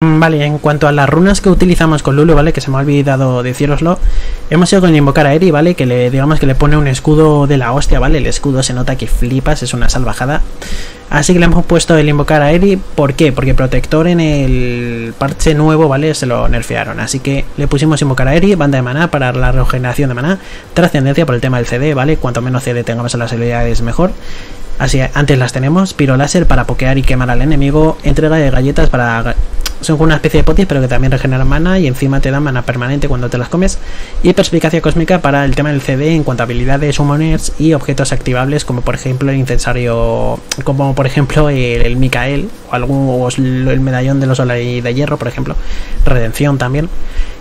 Vale, en cuanto a las runas que utilizamos con Lulu, ¿vale? Que se me ha olvidado deciroslo. Hemos ido con invocar a Eri, ¿vale? Que le digamos que le pone un escudo de la hostia, ¿vale? El escudo se nota que flipas, es una salvajada. Así que le hemos puesto el invocar a Eri. ¿Por qué? Porque protector en el parche nuevo, ¿vale? Se lo nerfearon. Así que le pusimos invocar a Eri, banda de maná para la regeneración de maná, trascendencia por el tema del CD, ¿vale? Cuanto menos CD tengamos en las habilidades mejor. Así, antes las tenemos, piro láser para pokear y quemar al enemigo, entrega de galletas para son una especie de potis, pero que también regeneran mana y encima te dan mana permanente cuando te las comes. Y perspicacia cósmica para el tema del CD en cuanto a habilidades, summoners y objetos activables, como por ejemplo el incensario, como por ejemplo el, Micael, o, algún, el medallón de los y de hierro, por ejemplo. Redención también.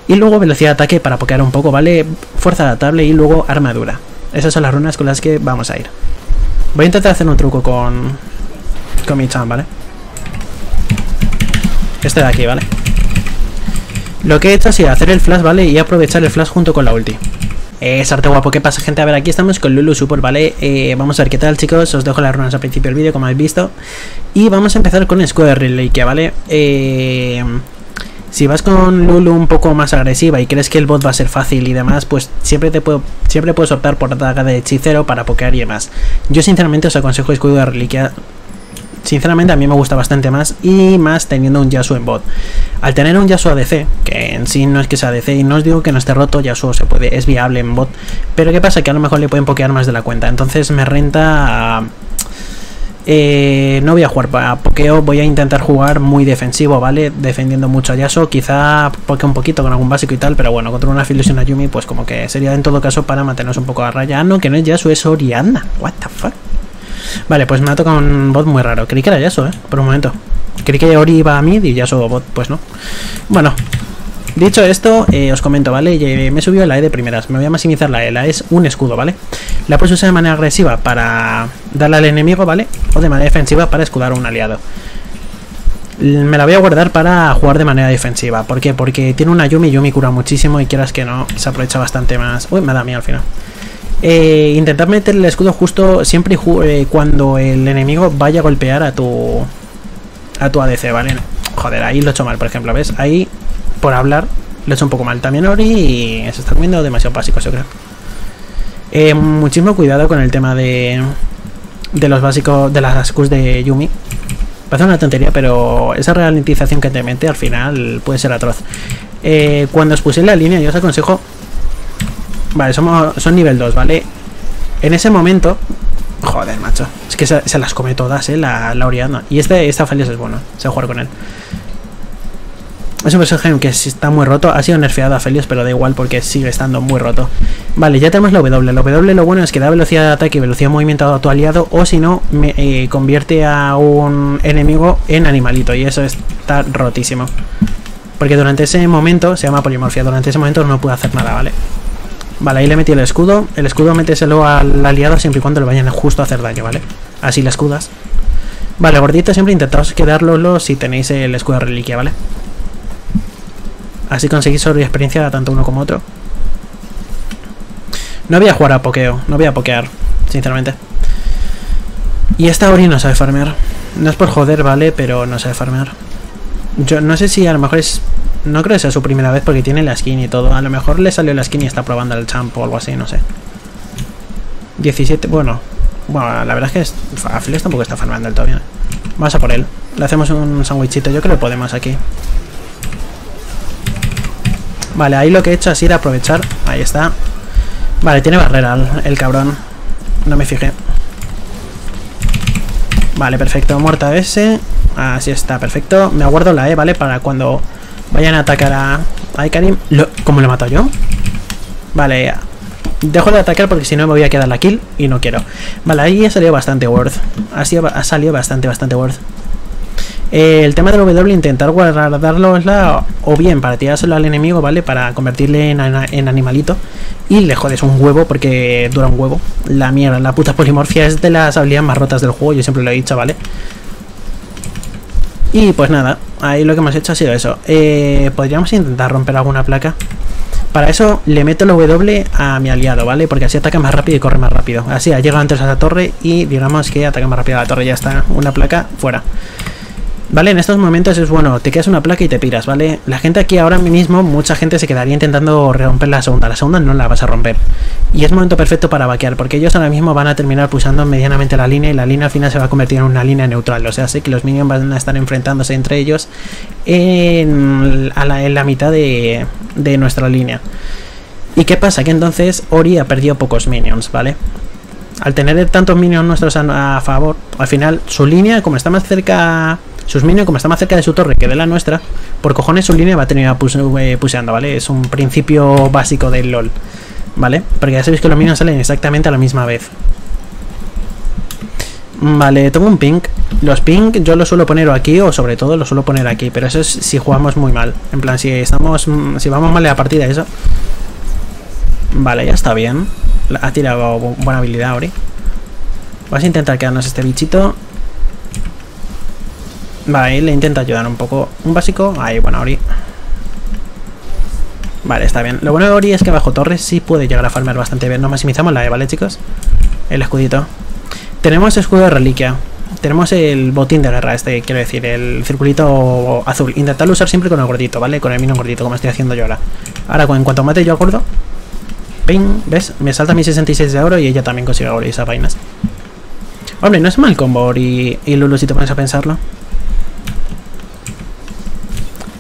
Y luego velocidad de ataque para pokear un poco, ¿vale? Fuerza adaptable y luego armadura. Esas son las runas con las que vamos a ir. Voy a intentar hacer un truco con, con mi chan, ¿vale? Este de aquí, ¿vale? Lo que he hecho ha sido hacer el flash, ¿vale? Y aprovechar el flash junto con la ulti. Es arte guapo, ¿qué pasa gente? A ver, aquí estamos con Lulu Super, ¿vale? Eh, vamos a ver qué tal chicos, os dejo las runas al principio del vídeo como habéis visto Y vamos a empezar con Square Reliquia, ¿vale? Eh, si vas con Lulu un poco más agresiva y crees que el bot va a ser fácil y demás, pues siempre te puedo, siempre puedes optar por daga de hechicero para pokear y demás. Yo sinceramente os aconsejo escudo de reliquia Sinceramente a mí me gusta bastante más y más teniendo un Yasuo en bot. Al tener un Yasuo ADC, que en sí no es que sea ADC y no os digo que no esté roto, Yasuo se puede, es viable en bot, pero ¿qué pasa? Que a lo mejor le pueden pokear más de la cuenta, entonces me renta... Eh, no voy a jugar para pokeo, voy a intentar jugar muy defensivo, ¿vale? Defendiendo mucho a Yasuo, quizá poke un poquito con algún básico y tal, pero bueno, contra una Filusion Yumi, pues como que sería en todo caso para mantenernos un poco a raya. Ah, no, que no es Yasuo, es Oriana. What the fuck? Vale, pues me ha tocado un bot muy raro. Creí que era Yasuo, ¿eh? Por un momento. Creí que Ori iba a mid y Yasuo bot. Pues no. Bueno, Dicho esto, eh, os comento, ¿vale? Me he subido la E de primeras. Me voy a maximizar la E. La E es un escudo, ¿vale? La puedes usar de manera agresiva para darle al enemigo, ¿vale? O de manera defensiva para escudar a un aliado. Me la voy a guardar para jugar de manera defensiva. ¿Por qué? Porque tiene una Yumi. Yumi cura muchísimo y quieras que no, se aprovecha bastante más. Uy, me da miedo al final. Eh, intentar meter el escudo justo siempre eh, cuando el enemigo vaya a golpear a tu a tu ADC, ¿vale? Joder, ahí lo he hecho mal, por ejemplo, ¿ves? Ahí, por hablar, lo he hecho un poco mal. También Ori y se está comiendo demasiado básicos, yo creo. Eh, muchísimo cuidado con el tema de de los básicos, de las Qs de Yumi. Parece una tontería, pero esa ralentización que te mete al final puede ser atroz. cuando os puse la línea, yo os aconsejo Vale, somos, son nivel 2, ¿vale? En ese momento... Joder, macho. Es que se, las come todas, ¿eh? La, la Oriana. Y este, esta Feliz es bueno. Se jugar con él. Es un personaje que está muy roto. Ha sido nerfeado a Felios, pero da igual porque sigue estando muy roto. Vale, ya tenemos la W. La W lo bueno es que da velocidad de ataque y velocidad de movimiento a tu aliado. O si no, me, eh, convierte a un enemigo en animalito. Y eso está rotísimo. Porque durante ese momento, se llama polimorfia, durante ese momento no puede hacer nada, ¿vale? Vale, ahí le metí el escudo. El escudo méteselo al aliado siempre y cuando le vayan justo a hacer daño, ¿vale? Así le escudas. Vale, gordito, siempre intentaos quedarlo si tenéis el escudo de reliquia, ¿vale? Así conseguís sobre experiencia tanto uno como otro. No voy a jugar a pokeo, no voy a pokear, sinceramente. Y esta Ori no sabe farmear. No es por joder, ¿vale? Pero no sabe farmear. Yo no sé si a lo mejor es no creo que sea su primera vez porque tiene la skin y todo. A lo mejor le salió la skin y está probando el champ o algo así, no sé. 17, bueno. Bueno, la verdad es que es, a tampoco está farmando el todo. Vamos a por él. Le hacemos un sandwichito. Yo creo que podemos aquí. Vale, ahí lo que he hecho ha sido aprovechar. Ahí está. Vale, tiene barrera el, cabrón. No me fijé. Vale, perfecto. Muerta ese. Así está, perfecto. Me aguardo la E, ¿vale? Para cuando Vayan a atacar a, a. ¿Cómo lo he matado yo? Vale, Dejo de atacar porque si no me voy a quedar la kill y no quiero. Vale, ahí ha salido bastante worth. Ha, ha salido bastante, bastante worth. Eh, el tema del W, intentar guardarlo es la, o bien para tirárselo al enemigo, ¿vale? Para convertirle en, animalito. Y le jodes un huevo porque dura un huevo. La mierda, la puta polimorfia es de las habilidades más rotas del juego, yo siempre lo he dicho, ¿vale? Y pues nada, ahí lo que hemos hecho ha sido eso. Eh, Podríamos intentar romper alguna placa. Para eso le meto el W a mi aliado, ¿vale? Porque así ataca más rápido y corre más rápido. Así ha llegado antes a la torre y digamos que ataca más rápido a la torre. Ya está, una placa fuera. Vale, en estos momentos es bueno, te quedas una placa y te piras, ¿vale? La gente aquí ahora mismo, mucha gente se quedaría intentando romper la segunda. La segunda no la vas a romper. Y es momento perfecto para vaquear, porque ellos ahora mismo van a terminar pulsando medianamente la línea y la línea al final se va a convertir en una línea neutral. O sea, sé que los minions van a estar enfrentándose entre ellos en, la, en la, mitad de, de nuestra línea. ¿Y qué pasa? Que entonces Ori ha perdido pocos minions, ¿vale? Al tener tantos minions nuestros a, a favor, al final su línea, como está más cerca sus minions, como está más cerca de su torre que de la nuestra, por cojones su línea va a terminar eh, puseando, ¿vale? Es un principio básico del LOL, ¿vale? Porque ya sabéis que los minions salen exactamente a la misma vez. Vale, tengo un pink. Los pink yo los suelo poner aquí o sobre todo los suelo poner aquí, pero eso es si jugamos muy mal. En plan, si estamos si vamos mal en la partida, eso. Vale, ya está bien. Ha tirado buena habilidad, Ori. Vamos a intentar quedarnos este bichito. Vale, le intenta ayudar un poco. Un básico. Ahí, bueno, Ori. Vale, está bien. Lo bueno de Ori es que bajo torres sí puede llegar a farmear bastante bien. Nos maximizamos la E, ¿vale, chicos? El escudito. Tenemos escudo de reliquia. Tenemos el botín de guerra, este, quiero decir, el circulito azul. Intentarlo usar siempre con el gordito, ¿vale? Con el mino gordito, como estoy haciendo yo ahora. Ahora, en cuanto mate yo al gordo, ¡ping! ¿Ves? Me salta mi 66 de oro y ella también consigue oro y esas vainas. Hombre, no es mal combo Ori y Lulu si te pones a pensarlo.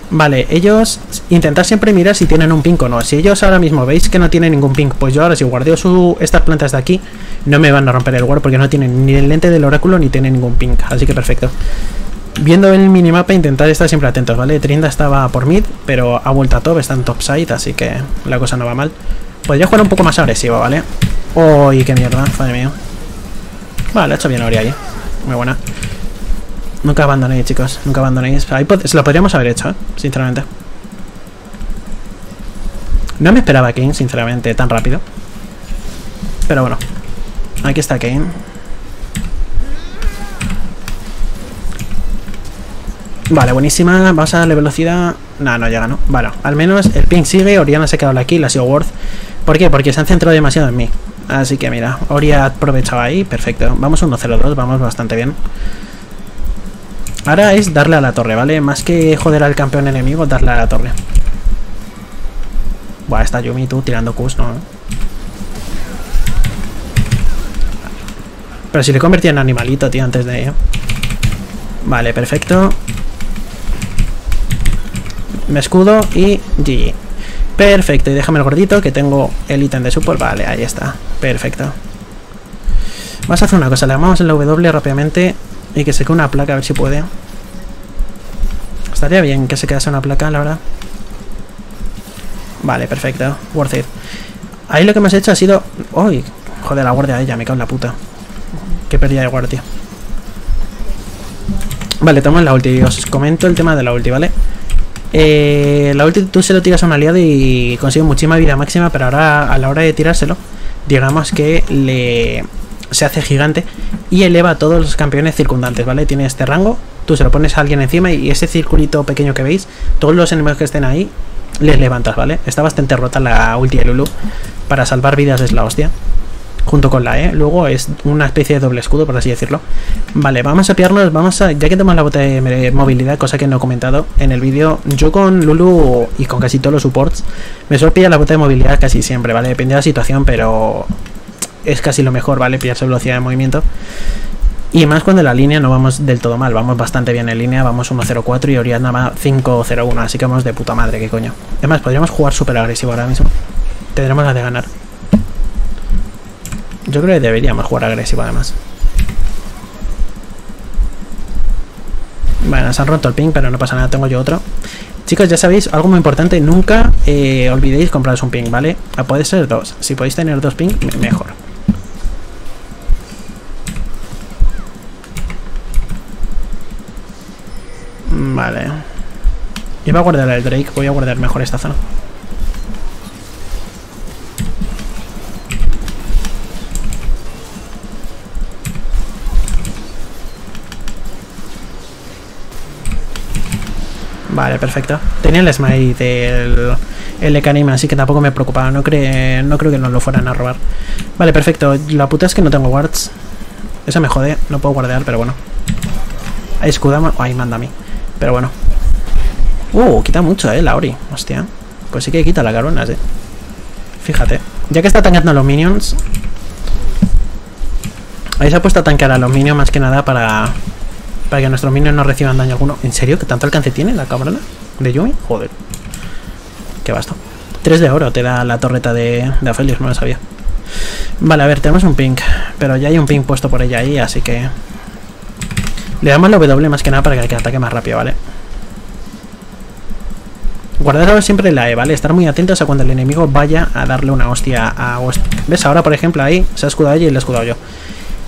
Vale, ellos intentar siempre mirar si tienen un pink o no. Si ellos ahora mismo veis que no tienen ningún pink, pues yo ahora si guardeo su, estas plantas de aquí, no me van a romper el guard porque no tienen ni el lente del oráculo ni tienen ningún pink. Así que perfecto. Viendo el minimapa, intentar estar siempre atentos, ¿vale? Trinda estaba por mid, pero ha vuelto a top, está en top side, así que la cosa no va mal. Podría jugar un poco más agresivo, ¿vale? ¡Uy, qué mierda! Madre mía. Vale, ha hecho bien Ori ahí. Muy buena. Nunca abandonéis, chicos. Nunca abandonéis. Se lo podríamos haber hecho, ¿eh? sinceramente. No me esperaba Kane, sinceramente, tan rápido. Pero bueno. Aquí está Kane. Vale, buenísima. Vamos a darle velocidad. No, no llega, ¿no? Vale, al menos el ping sigue. Oriana se ha quedado la kill, ha sido worth. ¿Por qué? Porque se han centrado demasiado en mí. Así que mira, Ori ha aprovechado ahí. Perfecto. Vamos 1-0-2, vamos bastante bien. Ahora es darle a la torre, ¿vale? Más que joder al campeón enemigo, darle a la torre. Buah, está Yumi tú tirando Qs, ¿no? Pero si le convertí en animalito, tío, antes de... Vale, perfecto. Me escudo y GG. Perfecto, y déjame el gordito que tengo el ítem de support. Vale, ahí está. Perfecto. Vamos a hacer una cosa, le damos en la W rápidamente y que se quede una placa, a ver si puede. Estaría bien que se quedase una placa, la verdad. Vale, perfecto. Worth it. Ahí lo que hemos hecho ha sido... ¡Uy! Joder, la guardia de ella, me cago en la puta. Qué pérdida de guardia. Vale, tomamos la ulti. Os comento el tema de la ulti, ¿vale? Eh, la ulti tú se lo tiras a un aliado y consigue muchísima vida máxima, pero ahora a la hora de tirárselo, digamos que le se hace gigante y eleva a todos los campeones circundantes, ¿vale? Tiene este rango, tú se lo pones a alguien encima y ese circulito pequeño que veis, todos los enemigos que estén ahí, les levantas, ¿vale? Está bastante rota la ulti de Lulu. Para salvar vidas es la hostia. Junto con la E. Luego es una especie de doble escudo, por así decirlo. Vale, vamos a pillarnos, vamos a... Ya que tenemos la bota de movilidad, cosa que no he comentado en el vídeo, yo con Lulu y con casi todos los supports, me suelo pillar la bota de movilidad casi siempre, ¿vale? Depende de la situación, pero es casi lo mejor, ¿vale? Pillarse velocidad de movimiento. Y más cuando en la línea no vamos del todo mal, vamos bastante bien en línea, vamos 1-0-4 y Oriana va 5-0-1, así que vamos de puta madre, qué coño. Es más, podríamos jugar súper agresivo ahora mismo. Tendremos la de ganar. Yo creo que deberíamos jugar agresivo además. Bueno, se han roto el ping, pero no pasa nada, tengo yo otro. Chicos, ya sabéis, algo muy importante, nunca eh, olvidéis compraros un ping, ¿vale? Puede ser dos. Si podéis tener dos ping, mejor. Vale. Iba a guardar el Drake, voy a guardar mejor esta zona. Vale, perfecto. Tenía el smite del el así que tampoco me preocupaba. No, creo no creo que nos lo fueran a robar. Vale, perfecto. La puta es que no tengo wards. Eso me jode. No puedo guardar, pero bueno. Escudamos... Ay, manda a mí. Pero bueno. Uh, quita mucho, eh, la Ori. Hostia. Pues sí que quita las caronas, eh. Fíjate. Ya que está tanqueando a los minions... Ahí se ha puesto a tanquear a los minions más que nada para... Para que nuestros minions no reciban daño alguno. ¿En serio? ¿Que tanto alcance tiene la cabrona? ¿De Yumi? Joder. Qué basta. 3 de oro te da la torreta de, de Aphelios, no lo sabía. Vale, a ver, tenemos un ping. Pero ya hay un ping puesto por ella ahí, así que... Le damos la W más que nada para que ataque más rápido, ¿vale? Guardaros siempre la E, ¿vale? Estar muy atentos a cuando el enemigo vaya a darle una hostia a... ¿Ves? Ahora, por ejemplo, ahí se ha escudado ella y le he escudado yo.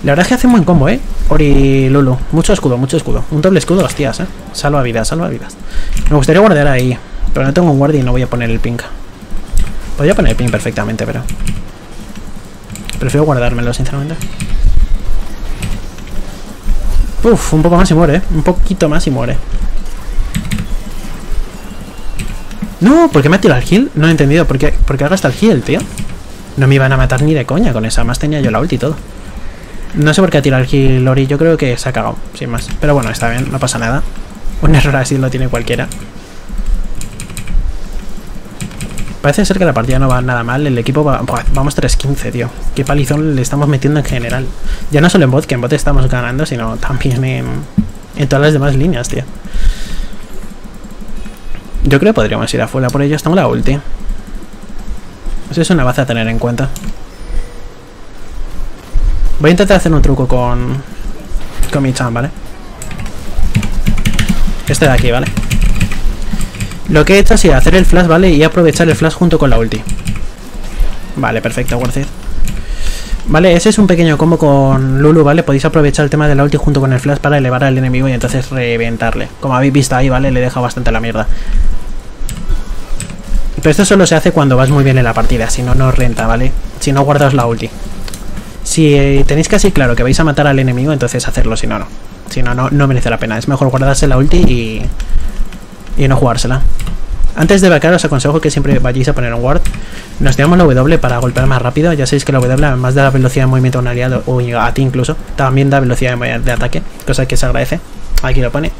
La verdad es que hace un buen combo, ¿eh? Ori Lulu. Mucho escudo, mucho escudo. Un doble escudo, hostias, ¿eh? Salva vidas, salva vidas. Me gustaría guardar ahí. Pero no tengo un guardia y no voy a poner el ping. Podría poner el ping perfectamente, pero... Prefiero guardármelo, sinceramente. Uf, un poco más y muere, ¿eh? Un poquito más y muere. No, ¿por qué me ha tirado el heal? No he entendido. ¿Por qué, ¿Por qué gasta el heal, tío? No me iban a matar ni de coña con esa. Más tenía yo la ulti y todo. No sé por qué ha tirado el heal Lori. Yo creo que se ha cagado, sin más. Pero bueno, está bien, no pasa nada. Un error así lo tiene cualquiera. Parece ser que la partida no va nada mal. El equipo va... vamos 3-15, tío. Qué palizón le estamos metiendo en general. Ya no solo en bot, que en bot estamos ganando, sino también en, todas las demás líneas, tío. Yo creo que podríamos ir afuera por ello. Estamos la ulti. Eso es una base a tener en cuenta. Voy a intentar hacer un truco con... Con mi chan, ¿vale? Este de aquí, ¿vale? Lo que he hecho ha sido hacer el flash, ¿vale? Y aprovechar el flash junto con la ulti. Vale, perfecto, Warcid. Vale, ese es un pequeño combo con Lulu, ¿vale? Podéis aprovechar el tema de la ulti junto con el flash para elevar al enemigo y entonces reventarle. Como habéis visto ahí, ¿vale? Le deja bastante la mierda. Pero esto solo se hace cuando vas muy bien en la partida, si no, no renta, ¿vale? Si no guardas la ulti. Si eh, tenéis casi claro que vais a matar al enemigo, entonces hacerlo, si no, no. Si no, no, no merece la pena. Es mejor guardarse la ulti y, y no jugársela. Antes de vacar os aconsejo que siempre vayáis a poner un ward. Nos tiramos la W para golpear más rápido. Ya sabéis que la W, además de la velocidad de movimiento a un aliado o a ti incluso, también da velocidad de ataque, cosa que se agradece. Aquí lo pone.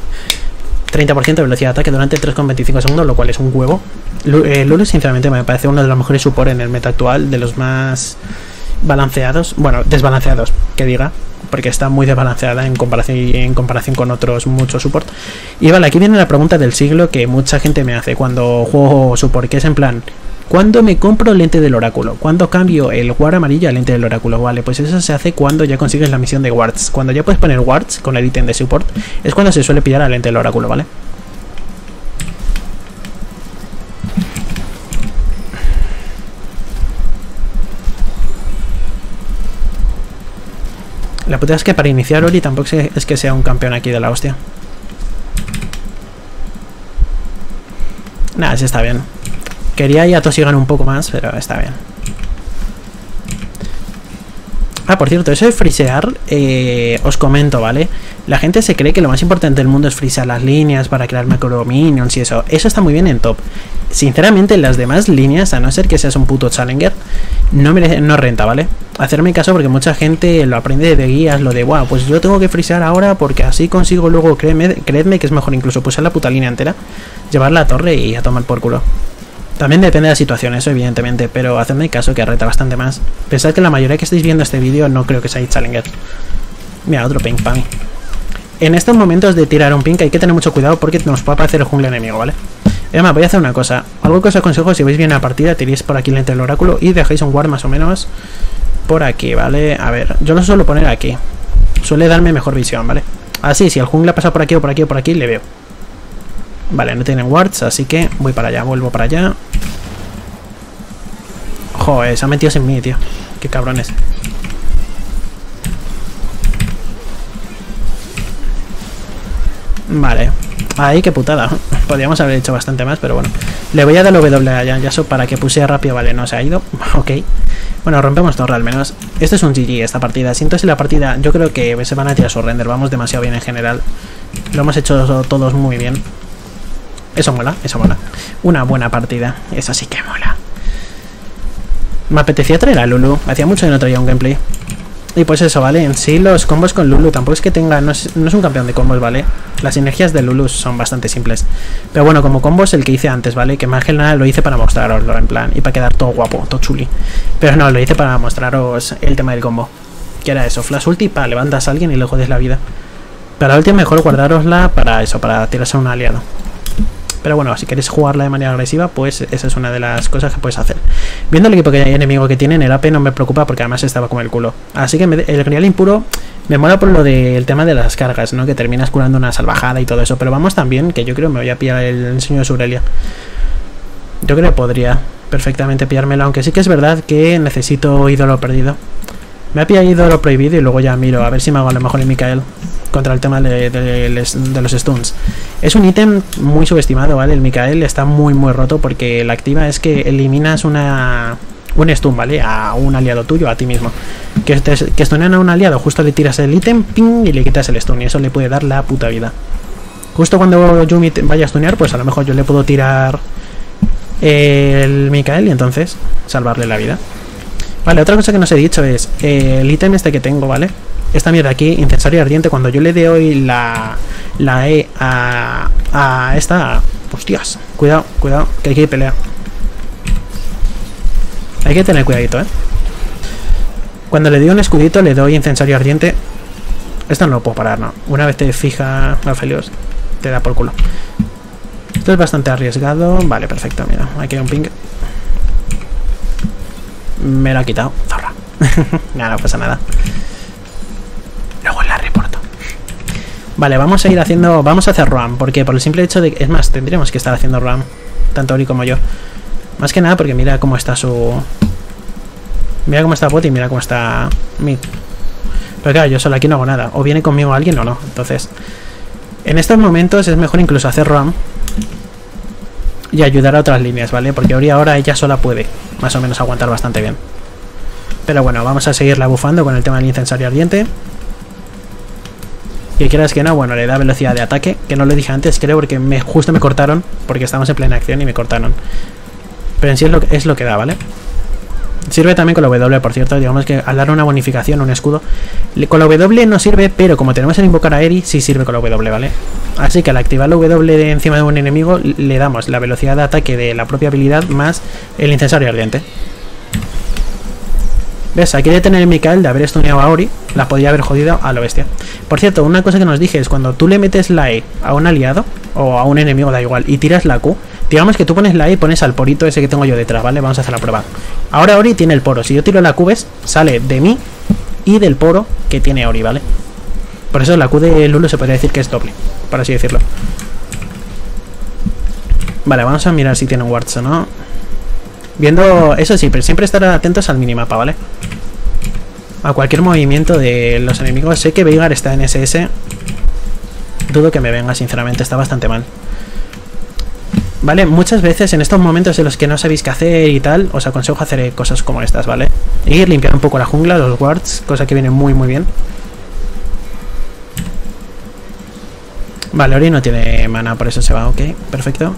30% de velocidad de ataque durante 3,25 segundos, lo cual es un huevo. Eh, Lulu, sinceramente, me parece uno de los mejores support en el meta actual, de los más balanceados, bueno, desbalanceados, que diga, porque está muy desbalanceada en comparación, en comparación con otros muchos support. Y vale, aquí viene la pregunta del siglo que mucha gente me hace cuando juego support, que es en plan, ¿cuándo me compro lente del oráculo? ¿Cuándo cambio el guard amarillo a lente del oráculo? Vale, pues eso se hace cuando ya consigues la misión de wards. Cuando ya puedes poner wards con el ítem de support, es cuando se suele pillar a lente del oráculo, ¿vale? La puta es que para iniciar Ori tampoco es que sea un campeón aquí de la hostia. Nada, sí está bien. Quería ya tosigan un poco más, pero está bien. Ah, por cierto, eso de frisear, eh, os comento, ¿vale? La gente se cree que lo más importante del mundo es frisear las líneas para crear macro minions y eso. Eso está muy bien en top. Sinceramente, las demás líneas, a no ser que seas un puto challenger, no, merece, no renta, ¿vale? Hacerme caso porque mucha gente lo aprende de guías, lo de, wow, pues yo tengo que frisear ahora porque así consigo luego, créeme, creedme que es mejor incluso pusar la puta línea entera, llevar la torre y a tomar por culo. También depende de la situación, eso evidentemente, pero hacedme caso que reta bastante más. Pensad que la mayoría que estáis viendo este vídeo no creo que seáis Challenger. Mira, otro pink para. En estos momentos de tirar un pink hay que tener mucho cuidado porque nos puede aparecer el jungle enemigo, ¿vale? Además, voy a hacer una cosa. Algo que os aconsejo, si veis bien la partida, tiréis por aquí entre el oráculo y dejáis un guard más o menos por aquí, ¿vale? A ver, yo lo suelo poner aquí. Suele darme mejor visión, ¿vale? Así, si el jungle pasa por aquí o por aquí o por aquí, le veo. Vale, no tienen wards, así que voy para allá, vuelvo para allá. Joder, se ha metido sin mí, tío. Qué cabrones. Vale. Ahí, qué putada. Podríamos haber hecho bastante más, pero bueno. Le voy a dar W a Yaso para que puse rápido. Vale, no se ha ido. ok. Bueno, rompemos torre al menos. Este es un GG, esta partida. Siento si la partida... Yo creo que se van a tirar su render. Vamos demasiado bien en general. Lo hemos hecho todos muy bien. Eso mola, eso mola. Una buena partida. Eso sí que mola. Me apetecía traer a Lulu. Hacía mucho que no traía un gameplay. Y pues eso, ¿vale? En sí los combos con Lulu tampoco es que tenga... No es, un campeón de combos, ¿vale? Las sinergias de Lulu son bastante simples. Pero bueno, como combos el que hice antes, ¿vale? Que más que nada lo hice para mostraroslo, en plan. Y para quedar todo guapo, todo chuli. Pero no, lo hice para mostraros el tema del combo. Que era eso, flash ulti para levantas a alguien y le jodes la vida. Pero la última mejor guardarosla para eso, para tirarse a un aliado. Pero bueno, si queréis jugarla de manera agresiva, pues esa es una de las cosas que puedes hacer. Viendo el equipo que hay enemigo que tienen, el AP no me preocupa porque además estaba como el culo. Así que el Grial Impuro me mola por lo del tema de las cargas, ¿no? Que terminas curando una salvajada y todo eso. Pero vamos también, que yo creo que me voy a pillar el enseño de Surelia. Yo creo que podría perfectamente pillármelo, aunque sí que es verdad que necesito ídolo perdido. Me ha pillado lo prohibido y luego ya miro a ver si me hago a lo mejor el Mikael contra el tema de, los stuns. Es un ítem muy subestimado, ¿vale? El Mikael está muy muy roto porque la activa es que eliminas una un stun, ¿vale? A un aliado tuyo, a ti mismo. Que, te, stunean a un aliado, justo le tiras el ítem, ping, y le quitas el stun. Y eso le puede dar la puta vida. Justo cuando Yumi vaya a stunear, pues a lo mejor yo le puedo tirar el Mikael y entonces salvarle la vida. Vale, otra cosa que no os he dicho es eh, el ítem este que tengo, ¿vale? Esta mierda aquí, incensario ardiente, cuando yo le dé hoy la, la E a, a esta... Hostias, cuidado, cuidado, que hay que pelear. Hay que tener cuidadito, ¿eh? Cuando le doy un escudito, le doy incensario ardiente. Esto no lo puedo parar, ¿no? Una vez te fija Alfelios, te da por culo. Esto es bastante arriesgado. Vale, perfecto, mira, aquí hay un ping. Me lo ha quitado, zorra. nada, no pasa nada. Luego la reporto. Vale, vamos a ir haciendo... Vamos a hacer RAM, porque por el simple hecho de... Es más, tendríamos que estar haciendo RAM. Tanto Ori como yo. Más que nada porque mira cómo está su... Mira cómo está Bot y mira cómo está Mid. Pero claro, yo solo aquí no hago nada. O viene conmigo alguien o no. Entonces, en estos momentos es mejor incluso hacer RAM y ayudar a otras líneas, ¿vale? Porque ahora ella sola puede más o menos aguantar bastante bien. Pero bueno, vamos a seguirla bufando con el tema del incensario ardiente. Que quieras que no, bueno, le da velocidad de ataque, que no lo dije antes, creo, porque me, justo me cortaron, porque estamos en plena acción y me cortaron. Pero en sí es lo, es lo que da, ¿vale? Sirve también con la W, por cierto, digamos que al dar una bonificación, un escudo. Con la W no sirve, pero como tenemos en invocar a Eri, sí sirve con la W, ¿vale? Así que al activar la W de encima de un enemigo, le damos la velocidad de ataque de la propia habilidad más el incensario ardiente. ¿Ves? Aquí de tener el Mikael de haber estuneado a Ori, la podría haber jodido a lo bestia. Por cierto, una cosa que nos dije es cuando tú le metes la E a un aliado, o a un enemigo, da igual, y tiras la Q, digamos que tú pones la E y pones al porito ese que tengo yo detrás, ¿vale? Vamos a hacer la prueba. Ahora Ori tiene el poro. Si yo tiro la Q. Sale de mí y del poro que tiene Ori, ¿vale? Por eso la Q de Lulu se podría decir que es doble, por así decirlo. Vale, vamos a mirar si tiene wards o no. Viendo, eso sí, pero siempre estar atentos al minimapa, ¿vale? A cualquier movimiento de los enemigos. Sé que Veigar está en SS. Dudo que me venga, sinceramente, está bastante mal. ¿Vale? Muchas veces en estos momentos en los que no sabéis qué hacer y tal, os aconsejo hacer cosas como estas, ¿vale? Ir, limpiar un poco la jungla, los wards, cosa que viene muy muy bien. Vale, Ori no tiene mana, por eso se va, ok, perfecto.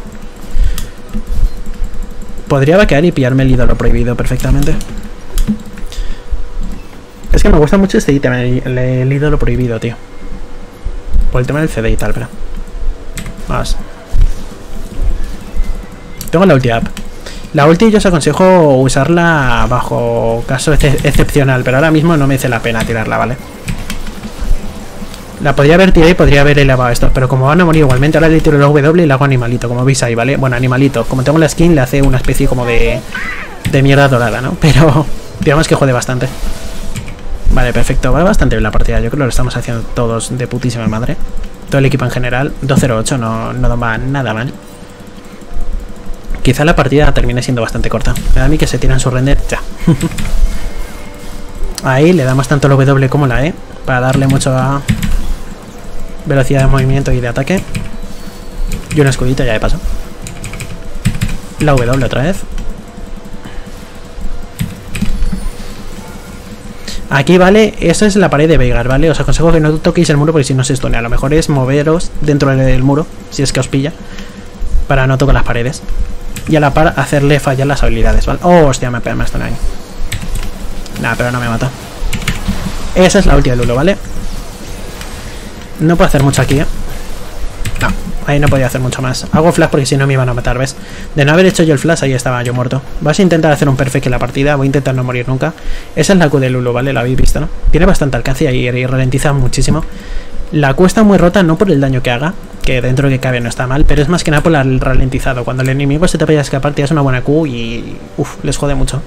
Podría vaquear y pillarme el ídolo prohibido perfectamente. Es que me gusta mucho este ítem, el, ídolo prohibido, tío. Por el tema del CD y tal, pero... Vamos. Tengo la ulti app. La ulti yo os aconsejo usarla bajo caso excepcional, pero ahora mismo no me hace la pena tirarla, ¿vale? La podría haber tirado y podría haber elevado esto, pero como van a morir igualmente, ahora le tiro el W y le hago animalito, como veis ahí, ¿vale? Bueno, animalito. Como tengo la skin, le hace una especie como de, de mierda dorada, ¿no? Pero digamos que jode bastante. Vale, perfecto. Va bastante bien la partida. Yo creo que lo estamos haciendo todos de putísima madre. Todo el equipo en general. 2-0-8 no, no va nada mal. Quizá la partida termine siendo bastante corta. Me da a mí que se tiran su render ya. Ahí le damos tanto el W como la E. Para darle mucho a velocidad de movimiento y de ataque. Y una escudita ya de paso. La W otra vez. Aquí, ¿vale? Esa es la pared de Veigar, ¿vale? Os aconsejo que no toquéis el muro porque si no se estonea. A lo mejor es moveros dentro del muro, si es que os pilla, para no tocar las paredes. Y a la par hacerle fallar las habilidades, ¿vale? Oh, hostia, me, me ahí. Nah, pero no me mata. Esa es la ulti de Lulu, ¿vale? No puedo hacer mucho aquí, ¿eh? No, ahí no podía hacer mucho más. Hago flash porque si no me iban a matar, ¿ves? De no haber hecho yo el flash, ahí estaba yo muerto. Vas a intentar hacer un perfect en la partida, voy a intentar no morir nunca. Esa es la Q de Lulu, ¿vale? La habéis visto, ¿no? Tiene bastante alcance y, y ralentiza muchísimo. La Q está muy rota, no por el daño que haga, que dentro de que cabe no está mal, pero es más que nada por el ralentizado. Cuando el enemigo se te vaya a escapar, tienes una buena Q y... Uf, les jode mucho.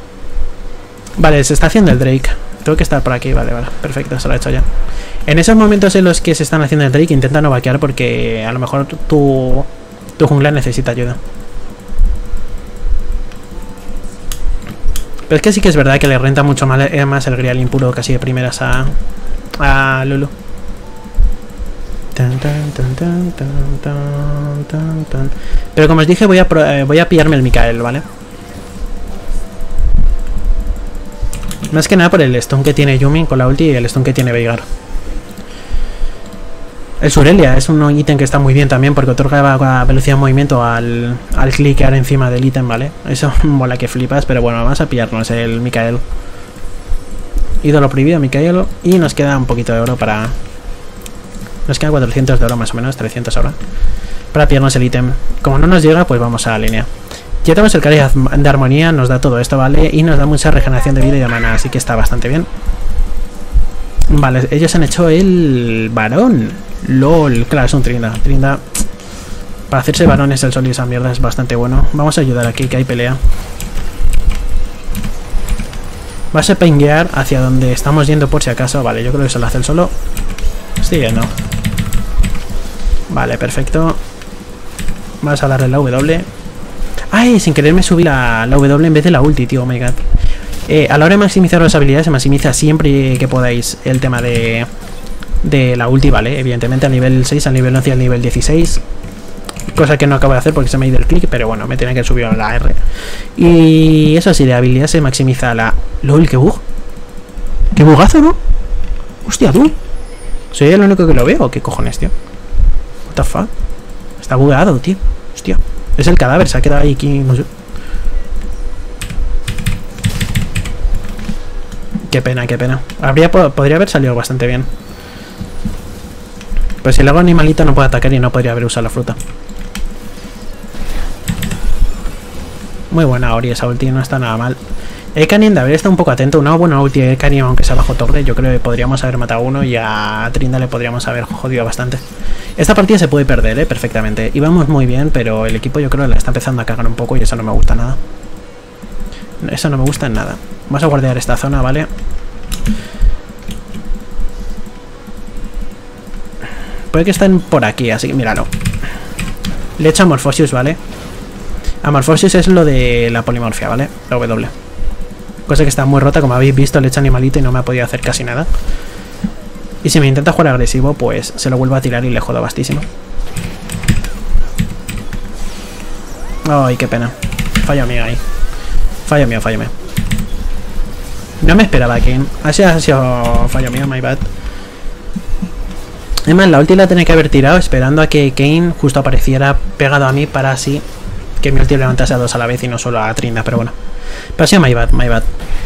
Vale, se está haciendo el Drake. Tengo que estar por aquí, vale, vale, perfecto, se lo he hecho ya. En esos momentos en los que se están haciendo el Drake, intenta no vaquear porque a lo mejor tu, tu jungla necesita ayuda. Pero es que sí que es verdad que le renta mucho más, eh, el grial impuro casi de primeras a, a Lulu. Pero como os dije, voy a, eh, voy a pillarme el Mikael, ¿vale? Más que nada por el stun que tiene Yumi con la ulti y el stun que tiene Veigar. El Surelia es un ítem que está muy bien también porque otorga velocidad de movimiento al, al cliquear encima del ítem, ¿vale? Eso mola que flipas, pero bueno, vamos a pillarnos el Mikael. Ídolo prohibido, Mikael. Y nos queda un poquito de oro para... Nos quedan 400 de oro más o menos, 300 ahora. Para pillarnos el ítem. Como no nos llega, pues vamos a la línea. Ya tenemos el cáliz de armonía, nos da todo esto, ¿vale? Y nos da mucha regeneración de vida y de mana, así que está bastante bien. Vale, ellos han hecho el varón. LOL, claro, es un Trinda. Trinda, para hacerse varones el sol y esa mierda es bastante bueno. Vamos a ayudar aquí, que hay pelea. Vas a pinguear hacia donde estamos yendo por si acaso. Vale, yo creo que se lo hace el solo. Sí, no. Vale, perfecto. Vas a darle la W. ¡Ay! Sin querer me subí la, W en vez de la ulti, tío. Oh my god. Eh, a la hora de maximizar las habilidades, se maximiza siempre que podáis el tema de, de la ulti, ¿vale? Evidentemente a nivel 6, a nivel 11 y al nivel 16. Cosa que no acabo de hacer porque se me ha ido el clic, pero bueno, me tenía que subir a la R. Y eso sí, de habilidad se maximiza la... LOL, qué bug. Qué bugazo, ¿no? Hostia, tú. ¿Soy el único que lo veo? ¿Qué cojones, tío? The fuck? Está bugado, tío. Hostia. Es el cadáver, se ha quedado ahí aquí, no. Qué pena, qué pena. Habría, podría haber salido bastante bien. Pues si el agua animalito no puede atacar y no podría haber usado la fruta. Muy buena Ori, esa ulti no está nada mal. Ekanin de haber estado un poco atento, una buena ulti de aunque sea bajo torre, yo creo que podríamos haber matado a uno y a Trinda le podríamos haber jodido bastante. Esta partida se puede perder, ¿eh? perfectamente. Íbamos muy bien, pero el equipo yo creo que la está empezando a cagar un poco y eso no me gusta nada. Eso no me gusta en nada. Vamos a guardar esta zona, ¿vale? Puede que estén por aquí, así que míralo. Le echo a ¿vale? A Morphosius es lo de la polimorfia, ¿vale? La W. Cosa que está muy rota, como habéis visto, le echo animalito y no me ha podido hacer casi nada. Y si me intenta jugar agresivo, pues se lo vuelvo a tirar y le jodo bastísimo. Ay, qué pena. Fallo mío ahí. Fallo mío, fallo mío. No me esperaba que... Sido, ha sido fallo mío, my bad. Además, la ulti la tenía que haber tirado esperando a que Kane justo apareciera pegado a mí para así que mi ulti levantase a dos a la vez y no solo a Trinda, pero bueno. Pero sido my bad, my.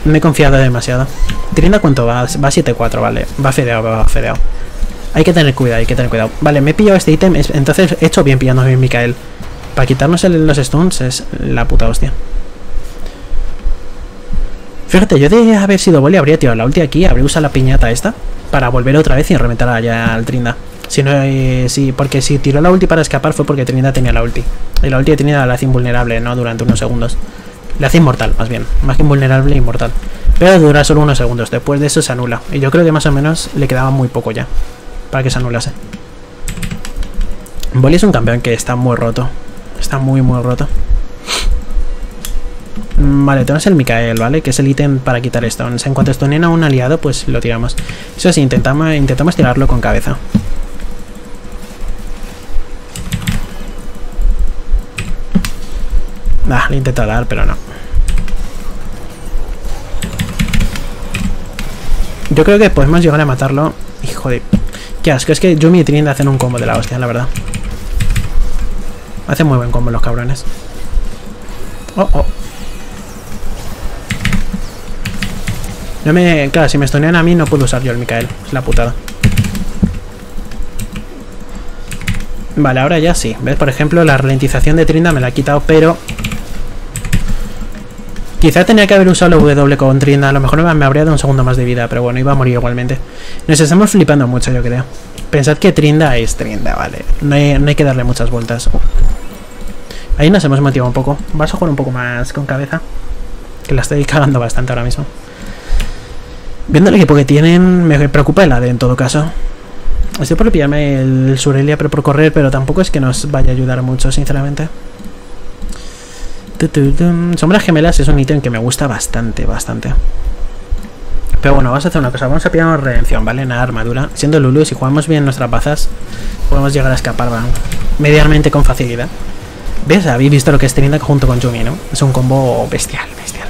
Me he confiado demasiado. Trinda, ¿cuánto va? Va 7-4, vale. Va fedeado, va fedeado. Hay que tener cuidado, hay que tener cuidado. Vale, me he pillado este ítem, entonces he hecho bien pillándome bien Mikael. Para quitarnos los stuns es la puta hostia. Fíjate, yo de haber sido boli habría tirado la ulti aquí, habría usado la piñata esta para volver otra vez y reventar allá al Trinda. Si no, eh, sí, porque si tiró la ulti para escapar fue porque Trinda tenía la ulti. Y la ulti de Trinda la hace invulnerable, ¿no? Durante unos segundos. Le hace inmortal, más bien. Más que invulnerable, inmortal. Pero dura solo unos segundos. Después de eso se anula. Y yo creo que más o menos le quedaba muy poco ya. Para que se anulase. Boli es un campeón que está muy roto. Está muy, muy roto. Mm, vale, tenemos el Mikael, ¿vale? Que es el ítem para quitar stones. En cuanto stoneen a un aliado, pues lo tiramos. Eso sí, intentamos, intentamos tirarlo con cabeza. Ah, le intento dar, pero no. Yo creo que podemos llegar a matarlo. Hijo de... Qué asco, es que Yumi y Trinda hacen un combo de la hostia, la verdad. Hacen muy buen combo los cabrones. Oh, oh. No me... Claro, si me estonean a mí no puedo usar yo el Mikael. Es la putada. Vale, ahora ya sí. ¿Ves? Por ejemplo, la ralentización de Trinda me la ha quitado, pero... Quizá tenía que haber usado la W con Trinda. A lo mejor me habría dado un segundo más de vida, pero bueno, iba a morir igualmente. Nos estamos flipando mucho, yo creo. Pensad que Trinda es Trinda, vale. No hay, no hay que darle muchas vueltas. Ahí nos hemos motivado un poco. Vas a jugar un poco más con cabeza. Que la estoy cagando bastante ahora mismo. Viendo el equipo que tienen, me preocupa el AD en todo caso. Estoy por pillarme el Surelia pero por correr, pero tampoco es que nos vaya a ayudar mucho, sinceramente. Sombras gemelas es un ítem que me gusta bastante, bastante. Pero bueno, vamos a hacer una cosa. Vamos a pillar una redención, ¿vale? Una armadura. Siendo Lulu, si jugamos bien nuestras bazas, podemos llegar a escapar medianamente con facilidad. ¿Ves? Habéis visto lo que es Trinda junto con Yumi, ¿no? Es un combo bestial, bestial.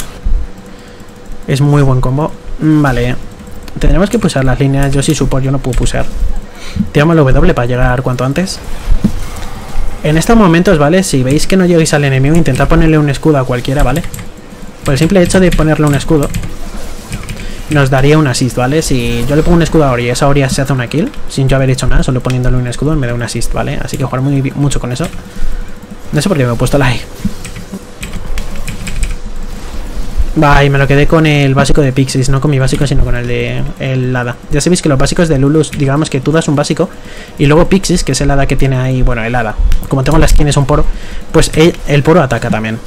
Es muy buen combo. Mm, vale. Tendremos que pulsar las líneas. Yo sí support, yo no puedo pulsar. Tiramos el W para llegar cuanto antes. En estos momentos, ¿vale? Si veis que no llegáis al enemigo, intentad ponerle un escudo a cualquiera, ¿vale? Por el simple hecho de ponerle un escudo, nos daría un assist, ¿vale? Si yo le pongo un escudo a Ori y esa Ori se hace una kill, sin yo haber hecho nada, solo poniéndole un escudo, me da un assist, ¿vale? Así que jugar muy, mucho con eso. No sé por qué me he puesto la E. Y me lo quedé con el básico de Pixies, no con mi básico, sino con el de el Hada. Ya sabéis que los básicos de Lulus, digamos que tú das un básico, y luego Pixies, que es el Hada que tiene ahí, bueno, el Hada. Como tengo la skin es un poro, pues el, poro ataca también.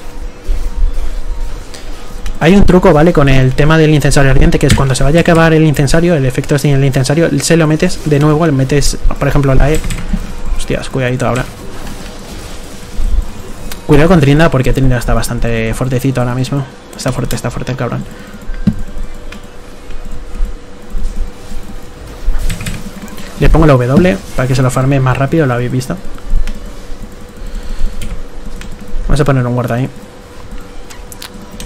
Hay un truco, ¿vale? Con el tema del incensario ardiente, que es cuando se vaya a acabar el incensario, el efecto sin el incensario, se lo metes de nuevo, le metes, por ejemplo, la E. Hostias, cuidadito ahora. Cuidado con Trinda porque Trinda está bastante fuertecito ahora mismo. Está fuerte, está fuerte el cabrón. Le pongo la W para que se lo farme más rápido, lo habéis visto. Vamos a poner un guarda ahí.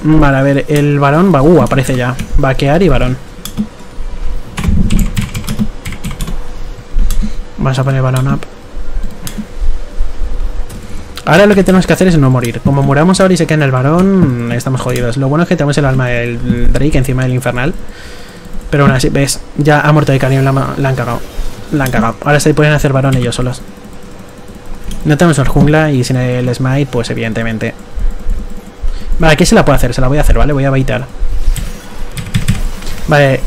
Vale, a ver, el varón va... Uh, aparece ya. Vaquear y varón. Vamos a poner varón up. Ahora lo que tenemos que hacer es no morir. Como muramos ahora y se queda en el varón, estamos jodidos. Lo bueno es que tenemos el alma del Drake encima del infernal. Pero aún así, ves, ya ha muerto de cariño, la, han cagado. La han cagado. Ahora se pueden hacer varón ellos solos. No tenemos el jungla y sin el smite, pues evidentemente. Vale, aquí se la puedo hacer, se la voy a hacer, ¿vale? Voy a baitar. Vale,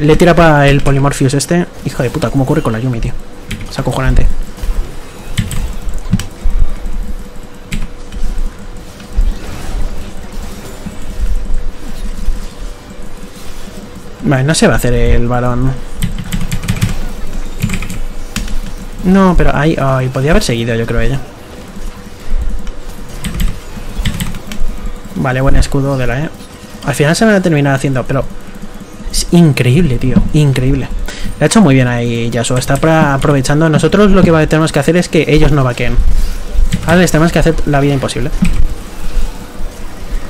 le tira para el Polymorpheus este. Hijo de puta, ¿cómo ocurre con la Yumi, tío? Es acojonante. Vale, no se va a hacer el balón. No, pero ahí... Ay, podía haber seguido, yo creo, ella. Vale, buen escudo de la E. Al final se me va a terminar haciendo, pero... Es increíble, tío. Increíble. Le ha hecho muy bien ahí Yasuo. Está aprovechando. Nosotros lo que tenemos que hacer es que ellos no vaqueen. Ahora les tenemos que hacer la vida imposible.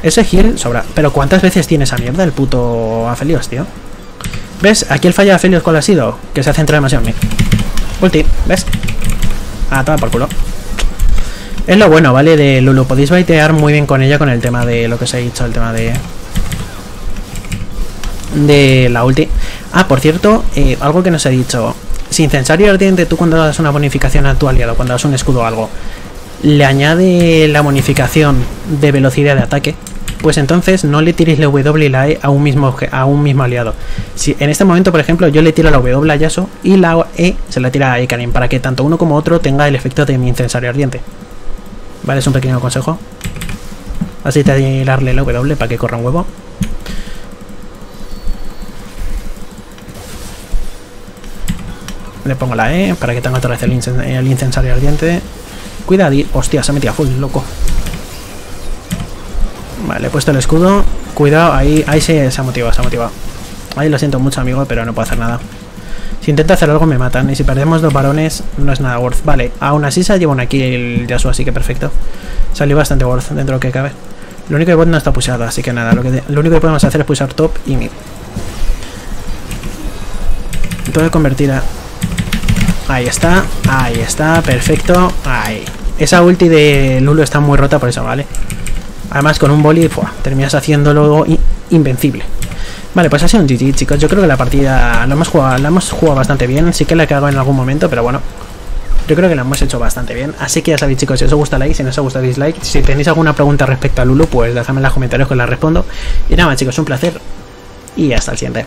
Ese heal sobra. Pero ¿cuántas veces tiene esa mierda el puto Afelios, tío? ¿Ves? Aquí el falla de Felios ¿cuál ha sido? Que se ha centrado demasiado en mí. Ulti, ¿ves? Ah, toma por culo. Es lo bueno, ¿vale? De Lulu. Podéis baitear muy bien con ella con el tema de lo que os he dicho, el tema de... De la ulti. Ah, por cierto, eh, algo que nos he dicho. Si incensario ardiente, tú cuando das una bonificación a tu aliado, cuando das un escudo o algo, le añade la bonificación de velocidad de ataque, pues entonces no le tiréis la W y la E a un mismo, a un mismo aliado. Si en este momento, por ejemplo, yo le tiro la W a Yasuo y la E se la tira a Ekarin para que tanto uno como otro tenga el efecto de mi incensario ardiente. Vale, es un pequeño consejo. Así te tirarle la W para que corra un huevo. Le pongo la E para que tenga otra vez el, incensario ardiente. Cuidado, hostia, se ha metido full, loco. Vale, he puesto el escudo. Cuidado, ahí, ahí se, se ha motivado, se ha motivado. Ahí lo siento mucho, amigo, pero no puedo hacer nada. Si intento hacer algo me matan. Y si perdemos dos varones, no es nada worth. Vale, aún así se lleva aquí el Yasuo, así que perfecto. Salió bastante worth dentro de lo que cabe. Lo único que bot no está pusado, así que nada. Lo, que, lo único que podemos hacer es pulsar top y mid. Tengo convertir. Ahí está, ahí está, perfecto. Ahí. Esa ulti de Lulu está muy rota por eso, ¿vale? Además con un boli terminas haciéndolo invencible. Vale, pues ha sido un GG, chicos. Yo creo que la partida la hemos jugado, la hemos jugado bastante bien. Sí que la he cagado en algún momento, pero bueno. Yo creo que la hemos hecho bastante bien. Así que ya sabéis, chicos, si os gusta like, si no os gusta dislike. Si tenéis alguna pregunta respecto a Lulu, pues dejadme en los comentarios que la respondo. Y nada más, chicos, un placer. Y hasta el siguiente.